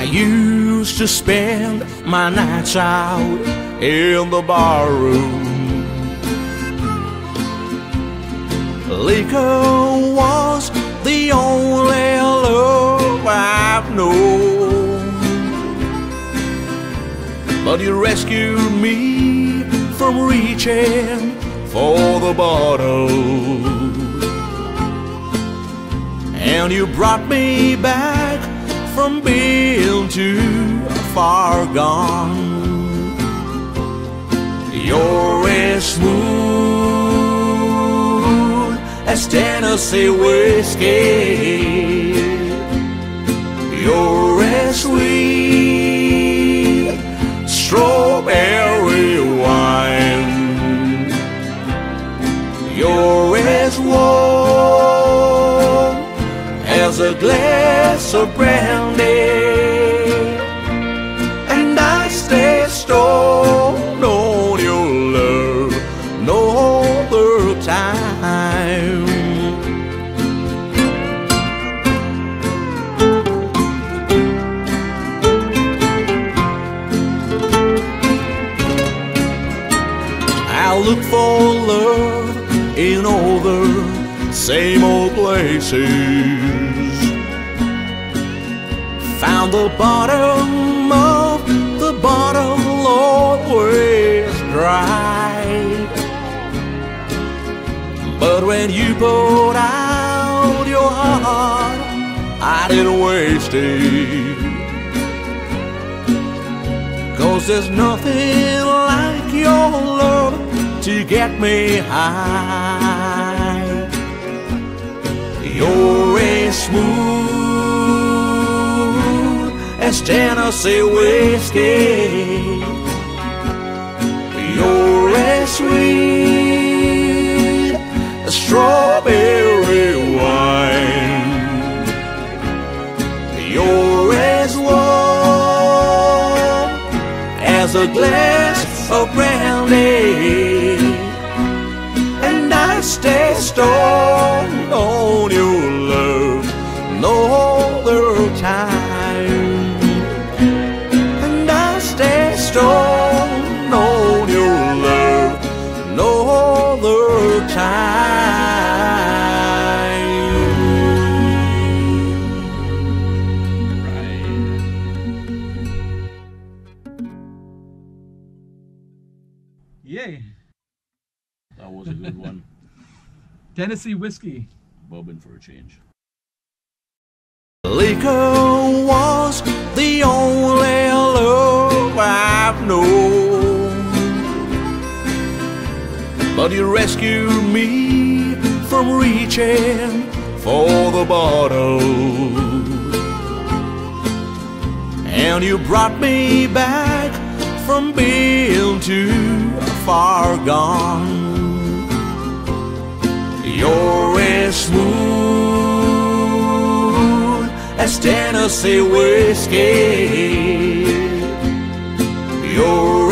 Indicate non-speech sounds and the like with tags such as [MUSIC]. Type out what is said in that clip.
I used to spend my nights out in the bar room. Liquor was the only love I've known. But you rescued me from reaching for the bottle. And you brought me back from being too far gone. You're as smooth as Tennessee whiskey. You're as sweet strawberry wine. You're as warm as a glass of brandy. And I stay stoned on your love no other time. I look for love in all the same old places. The bottom of the bottle always dry. But when you poured out your heart, I didn't waste it. Cause there's nothing like your love to get me high. Smooth Tennessee whiskey. You're as sweet as strawberry wine. You're as warm as a glass of brandy. And I stay stoned Yay. That was a good one. [LAUGHS] Tennessee whiskey. Bobbing for a change. But you rescued me from reaching for the bottle. And you brought me back from being too far gone. You're as smooth as Tennessee whiskey. You're